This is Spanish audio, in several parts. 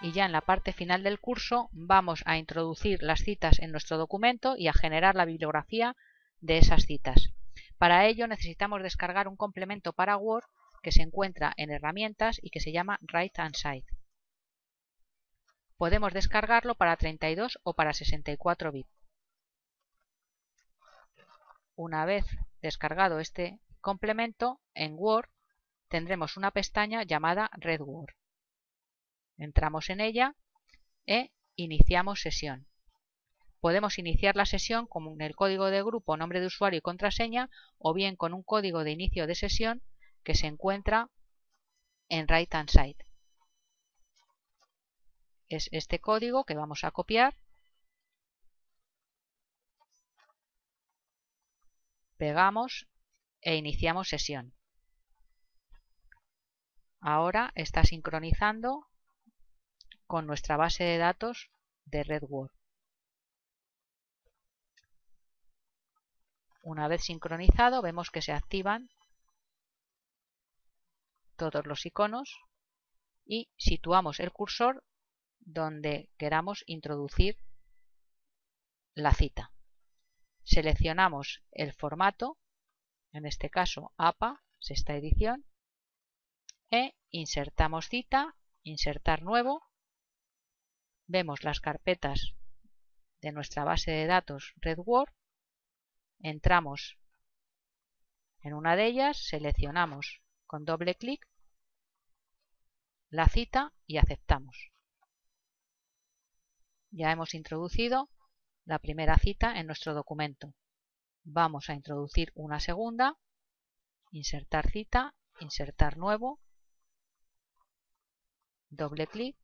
y ya en la parte final del curso vamos a introducir las citas en nuestro documento y a generar la bibliografía de esas citas. Para ello necesitamos descargar un complemento para Word que se encuentra en herramientas y que se llama Right Hand Side. Podemos descargarlo para 32 o para 64 bits. Una vez descargado este complemento, en Word tendremos una pestaña llamada Red Word. Entramos en ella e iniciamos sesión. Podemos iniciar la sesión con el código de grupo, nombre de usuario y contraseña o bien con un código de inicio de sesión que se encuentra en Right Hand Side. Es este código que vamos a copiar, pegamos e iniciamos sesión. Ahora está sincronizando con nuestra base de datos de RedWord. Una vez sincronizado vemos que se activan todos los iconos y situamos el cursor donde queramos introducir la cita. Seleccionamos el formato, en este caso APA, sexta edición, e insertamos cita, insertar nuevo vemos las carpetas de nuestra base de datos RedWord, entramos en una de ellas, seleccionamos con doble clic la cita y aceptamos. Ya hemos introducido la primera cita en nuestro documento. Vamos a introducir una segunda, insertar cita, insertar nuevo, doble clic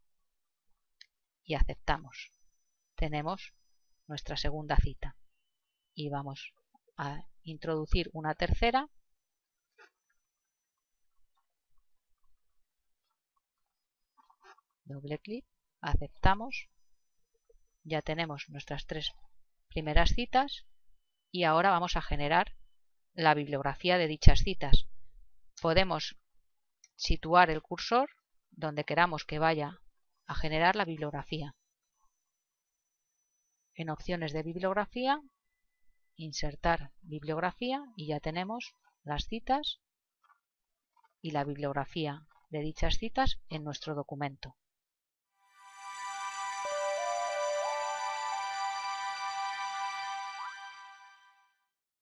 y aceptamos. Tenemos nuestra segunda cita y vamos a introducir una tercera doble clic, aceptamos, ya tenemos nuestras tres primeras citas y ahora vamos a generar la bibliografía de dichas citas. Podemos situar el cursor donde queramos que vaya a generar la bibliografía. En opciones de bibliografía, insertar bibliografía y ya tenemos las citas y la bibliografía de dichas citas en nuestro documento.